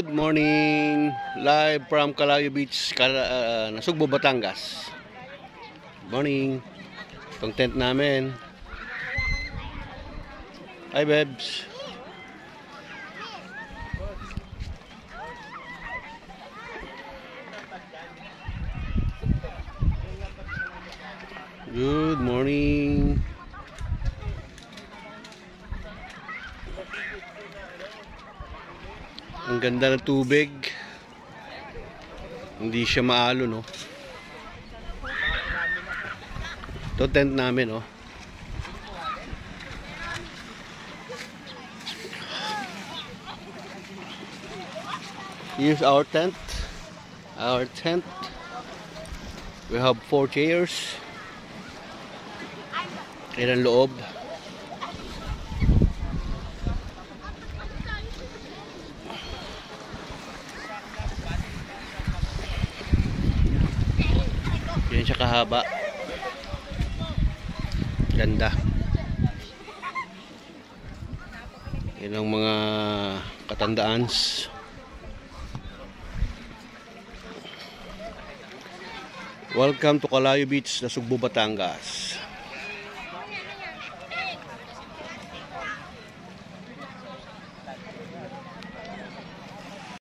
Good morning. Live from Calayo Beach, Kal uh, Nasugbo, Batangas. Morning. Itong tent namin. Hi, Bebs. Good morning. Ang ganda ng tubig. Hindi siya maalo, no? Ito tent namin, no? Here's our tent. Our tent. We have four chairs. Ang loob. Yan siya kahaba. Ganda. Yan ang mga katandaans. Welcome to Calayo Beach, Nasugbo, Batangas.